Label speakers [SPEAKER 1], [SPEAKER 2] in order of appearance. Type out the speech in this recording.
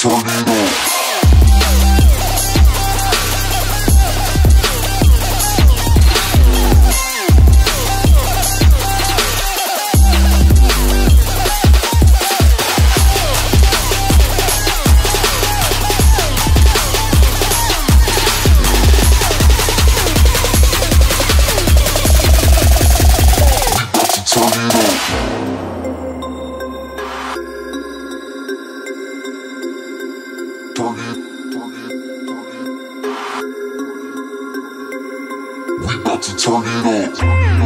[SPEAKER 1] トルネ turn it up.